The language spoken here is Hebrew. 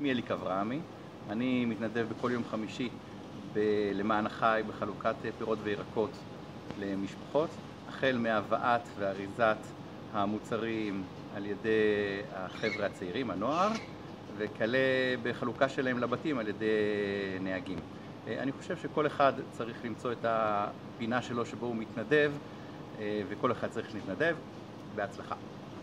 שמי אליק אברהמי, אני מתנדב בכל יום חמישי ב- למען החי בחלוקת פירות וירקות למשפחות, החל מהבאת ואריזת המוצרים על ידי החבר'ה הצעירים, הנוער, וכלה בחלוקה שלהם לבתים על ידי נהגים. אני חושב שכל אחד צריך למצוא את הפינה שלו שבו הוא מתנדב וכל אחד צריך להתנדב. בהצלחה.